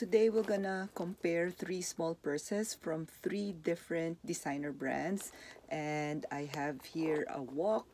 today we're gonna compare three small purses from three different designer brands and I have here a WOC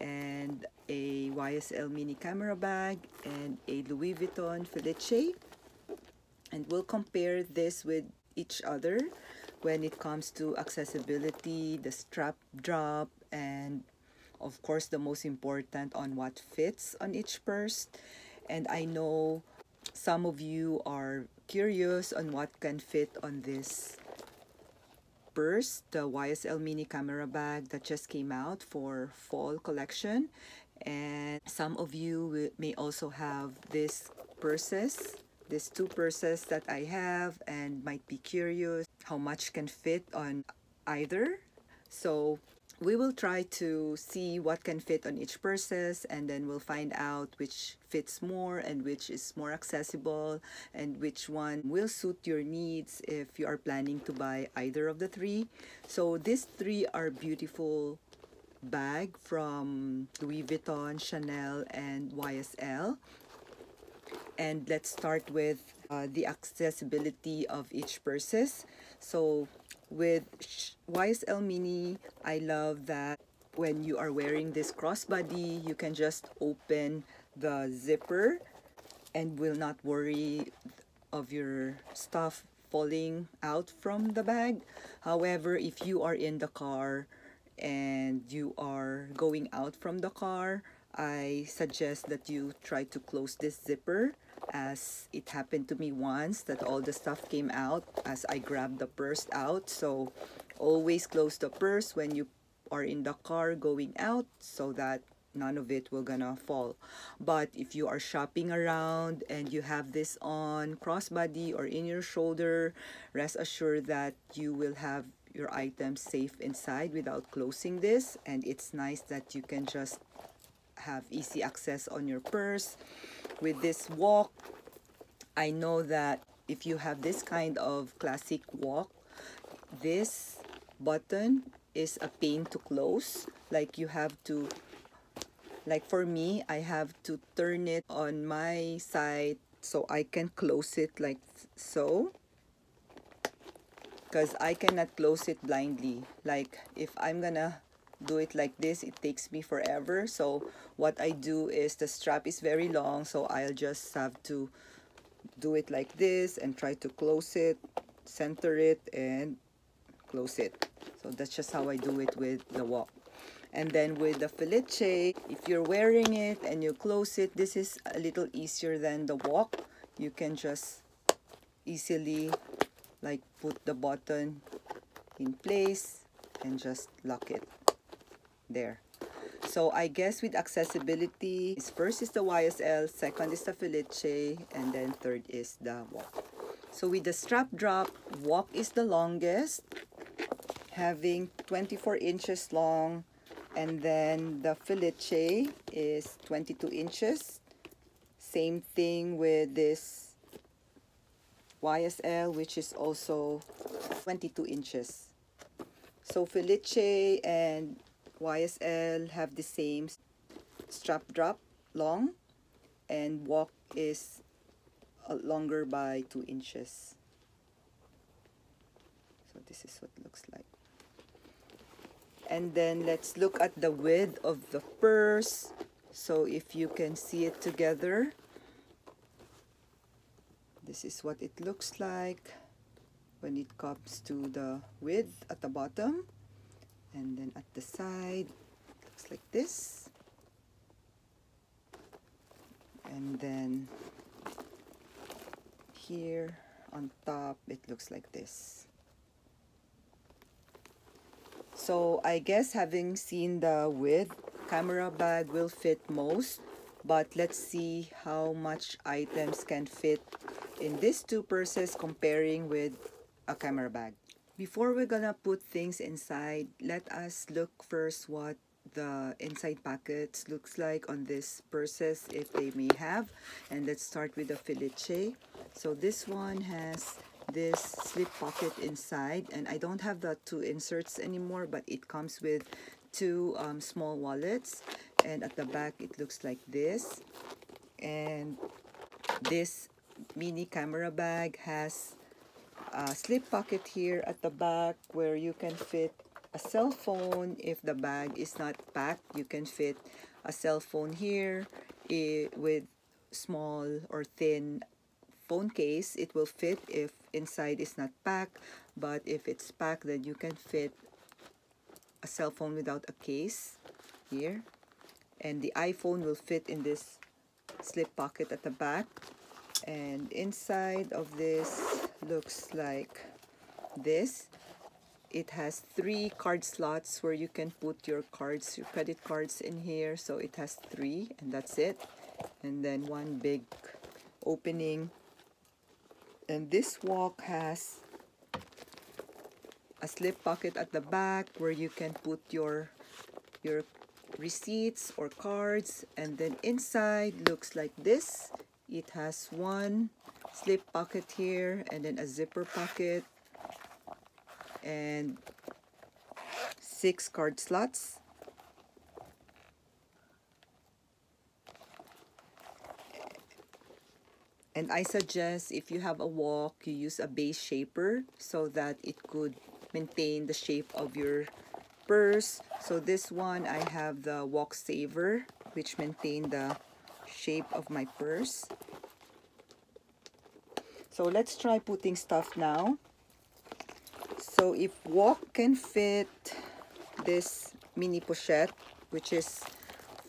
and a YSL mini camera bag and a Louis Vuitton Felicie and we'll compare this with each other when it comes to accessibility, the strap drop, and of course the most important on what fits on each purse. And I know some of you are curious on what can fit on this purse, the YSL mini camera bag that just came out for fall collection. And some of you may also have these purses these two purses that I have and might be curious how much can fit on either. So we will try to see what can fit on each purses and then we'll find out which fits more and which is more accessible and which one will suit your needs if you are planning to buy either of the three. So these three are beautiful bag from Louis Vuitton, Chanel, and YSL and let's start with uh, the accessibility of each purses. So with YSL Mini I love that when you are wearing this crossbody you can just open the zipper and will not worry of your stuff falling out from the bag. However if you are in the car and you are going out from the car I suggest that you try to close this zipper as it happened to me once that all the stuff came out as I grabbed the purse out. So always close the purse when you are in the car going out so that none of it will gonna fall but if you are shopping around and you have this on crossbody or in your shoulder rest assured that you will have your items safe inside without closing this and it's nice that you can just have easy access on your purse. With this WOC, I know that if you have this kind of classic WOC, this button is a pain to close. Like you have to, like for me, I have to turn it on my side so I can close it like so because I cannot close it blindly like if I'm gonna do it like this it takes me forever. So what I do is the strap is very long so I'll just have to do it like this and try to close it center it and close it. So that's just how I do it with the WOC and then with the Felicie if you're wearing it and you close it this is a little easier than the WOC. You can just easily like put the button in place and just lock it there. So I guess with accessibility, first is the YSL, second is the Felicie, and then third is the WOC. So with the strap drop, WOC is the longest, having 24 inches long, and then the Felicie is 22 inches. Same thing with this YSL, which is also 22 inches. So Felicie and YSL have the same strap drop long and WOC is uh, longer by 2 inches. So this is what looks like. And then let's look at the width of the purse. So if you can see it together, this is what it looks like when it comes to the width at the bottom and then at the side looks like this. And then here on top it looks like this. So I guess having seen the width camera bag will fit most but let's see how much items can fit in these two purses comparing with a camera bag before we're gonna put things inside, let us look first what the inside packets looks like on this purses if they may have. And let's start with the Felicie. So this one has this slip pocket inside and I don't have the two inserts anymore but it comes with two um, small wallets and at the back it looks like this and this mini camera bag has a slip pocket here at the back where you can fit a cell phone. If the bag is not packed you can fit a cell phone here with small or thin phone case. It will fit if inside is not packed but if it's packed then you can fit a cell phone without a case here. And the iPhone will fit in this slip pocket at the back. And inside of this looks like this. It has three card slots where you can put your cards your credit cards in here. So it has three and that's it. And then one big opening. And this WOC has a slip pocket at the back where you can put your your receipts or cards. And then inside looks like this. It has one slip pocket here and then a zipper pocket and six card slots. And I suggest if you have a WOC you use a base shaper so that it could maintain the shape of your purse. So this one I have the WOC saver which maintain the shape of my purse so let's try putting stuff now. So if WOC can fit this mini pochette which is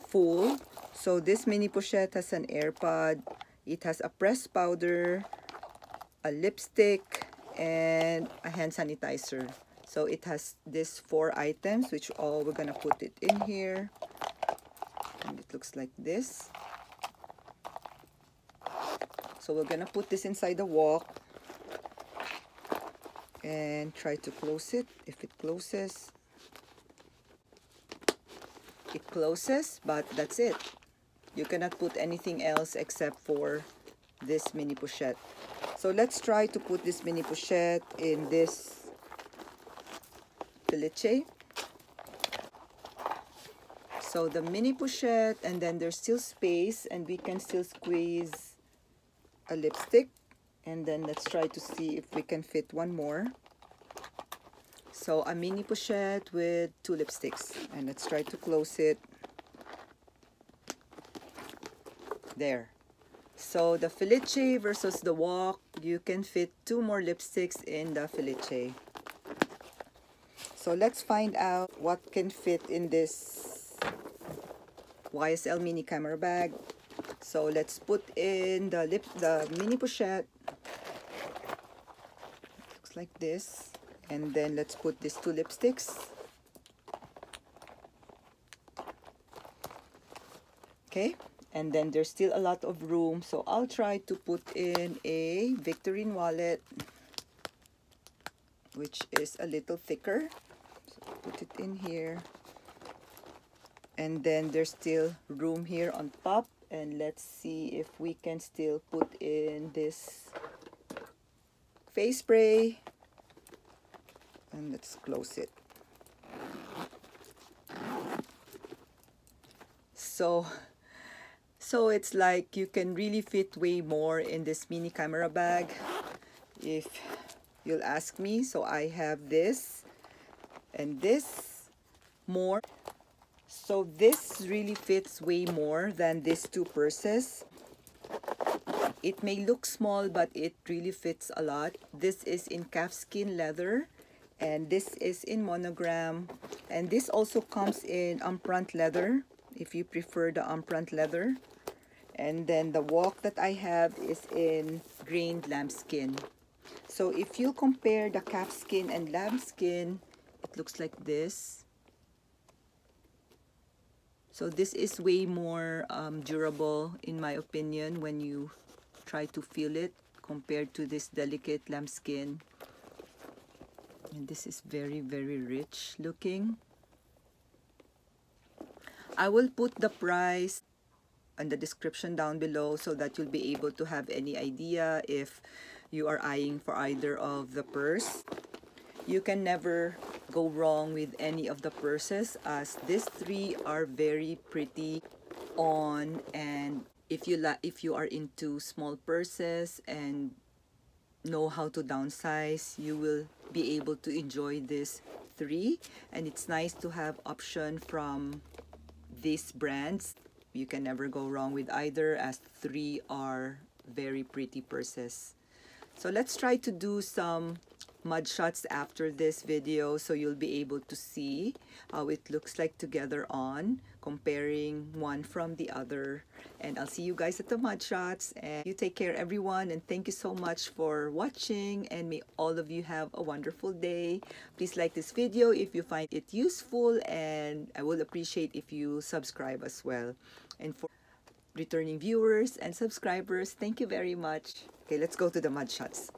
full so this mini pochette has an AirPod it has a pressed powder a lipstick and a hand sanitizer. So it has these four items which all we're gonna put it in here. And it looks like this so we're gonna put this inside the WOC and try to close it. If it closes it closes but that's it. You cannot put anything else except for this mini pochette. So let's try to put this mini pochette in this Felicie so the mini pochette and then there's still space and we can still squeeze a lipstick and then let's try to see if we can fit one more. So a mini pochette with two lipsticks and let's try to close it. There. So the Felicie versus the WOC you can fit two more lipsticks in the Felicie so let's find out what can fit in this YSL mini camera bag so let's put in the lip the mini pochette. Looks like this. And then let's put these two lipsticks. Okay. And then there's still a lot of room. So I'll try to put in a Victorine wallet which is a little thicker. So put it in here. And then there's still room here on top and let's see if we can still put in this face spray. And let's close it. So so it's like you can really fit way more in this mini camera bag if you'll ask me. So I have this and this more so this really fits way more than these two purses. It may look small but it really fits a lot. This is in calfskin leather and this is in monogram. And this also comes in upfront leather if you prefer the upfront leather. And then the WOC that I have is in grained lambskin so if you compare the calfskin and lambskin it looks like this so this is way more um, durable in my opinion when you try to feel it compared to this delicate lambskin. And this is very very rich looking. I will put the price in the description down below so that you'll be able to have any idea if you are eyeing for either of the purse you can never go wrong with any of the purses as these three are very pretty on and if you if you are into small purses and know how to downsize, you will be able to enjoy this three. And it's nice to have option from these brands. You can never go wrong with either as three are very pretty purses. So let's try to do some mod shots after this video so you'll be able to see how it looks like together on comparing one from the other. And I'll see you guys at the mod shots and you take care everyone. And thank you so much for watching. And may all of you have a wonderful day. Please like this video if you find it useful. And I will appreciate if you subscribe as well. And for returning viewers and subscribers thank you very much. Okay let's go to the mod shots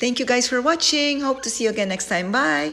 Thank you guys for watching. Hope to see you again next time. Bye.